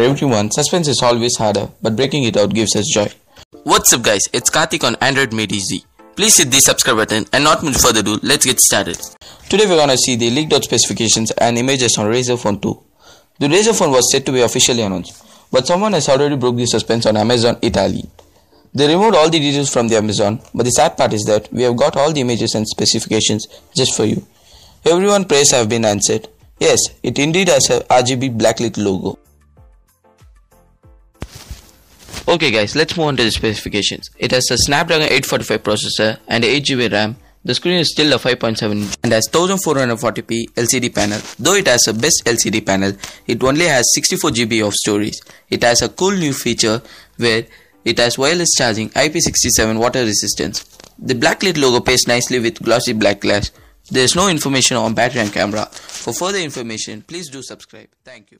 everyone, suspense is always harder, but breaking it out gives us joy. What's up guys, it's Karthik on Android Made Easy. Please hit the subscribe button and not much further ado, let's get started. Today we're gonna see the leaked out specifications and images on Razer Phone 2. The Razer phone was said to be officially announced, but someone has already broke the suspense on Amazon Italy. They removed all the details from the Amazon, but the sad part is that we have got all the images and specifications just for you. Everyone praise have been answered. Yes, it indeed has a RGB backlit logo. Okay guys, let's move on to the specifications. It has a Snapdragon 845 processor and 8GB RAM. The screen is still a 5.7 inch and has 1440p LCD panel. Though it has a best LCD panel, it only has 64GB of storage. It has a cool new feature where it has wireless charging, IP67 water resistance. The backlit logo pairs nicely with glossy black glass. There is no information on battery and camera. For further information, please do subscribe. Thank you.